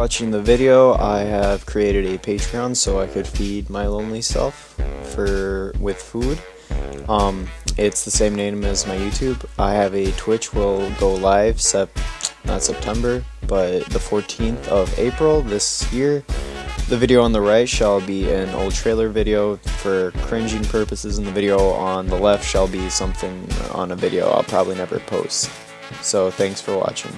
watching the video, I have created a Patreon so I could feed my lonely self for with food. Um, it's the same name as my YouTube. I have a Twitch will go live sep not September, but the 14th of April this year. The video on the right shall be an old trailer video for cringing purposes, and the video on the left shall be something on a video I'll probably never post. So thanks for watching.